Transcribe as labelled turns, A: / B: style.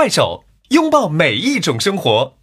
A: 快手拥抱每一种生活。